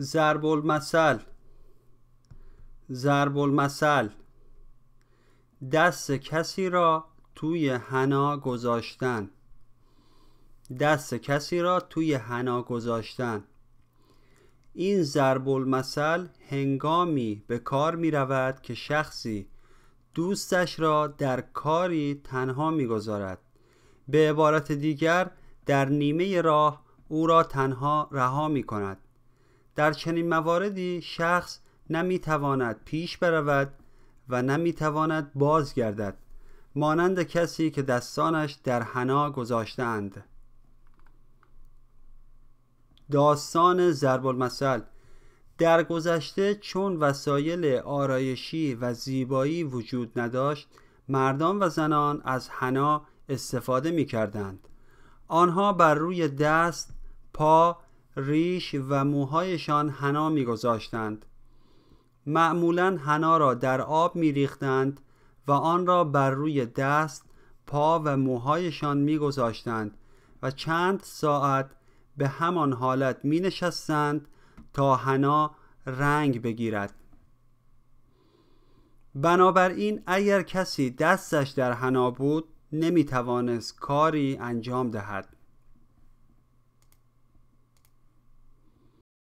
ضرب المثل ضرب المثل دست کسی را توی حنا گذاشتن. دست کسی را توی حنا گذاشتن. این ضرب المثل هنگامی به کار می رود که شخصی دوستش را در کاری تنها می‌گذارد. به عبارت دیگر در نیمه راه او را تنها رها می کند در چنین مواردی شخص نمی‌تواند پیش برود و نمی‌تواند بازگردد مانند کسی که دستانش در حنا گذاشتند داستان ضرب المثل در گذشته چون وسایل آرایشی و زیبایی وجود نداشت مردان و زنان از حنا استفاده می کردند. آنها بر روی دست، پا، ریش و موهایشان حنا می گذاشتند. معمولا حنا را در آب می ریختند و آن را بر روی دست، پا و موهایشان می گذاشتند و چند ساعت به همان حالت می نشستند تا حنا رنگ بگیرد بنابراین اگر کسی دستش در حنا بود نمی توانست کاری انجام دهد